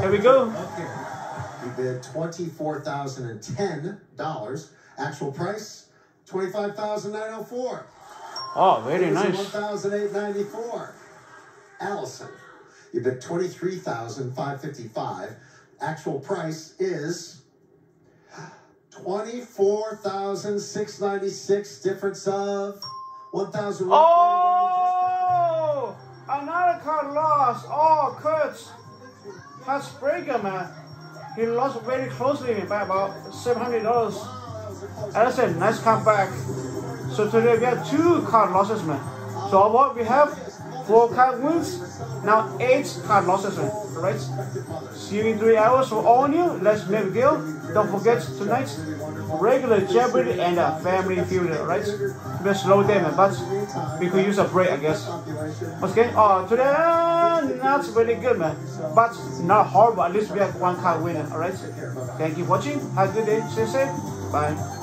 Here we go. Okay. You bid twenty-four thousand and ten dollars. Actual price 25,904. Oh, very nice. thousand eight ninety-four. Allison, you bid twenty-three thousand five fifty-five. Actual price is twenty-four thousand six ninety-six. Difference of one thousand. Oh, another card lost. Oh, Kurt Hatsbreaker, uh, man. He lost very closely by about seven hundred dollars. Allison, nice comeback. So today we have two card losses, man. So what we have four card wins, now eight card losses, man. Alright. See you in three hours for all new. Let's make a deal. Don't forget tonight, regular Jeopardy and a family feud, right? We're slow them, but we could use a break, I guess. Okay. Oh, today not really good, man, but not horrible. At least we have one card winner, alright? Thank you for watching. Have a good day. Stay safe. Bye.